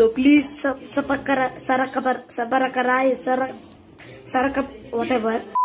So please sub subakara sarakabar sabarakarai sarak sarakap whatever. Nice.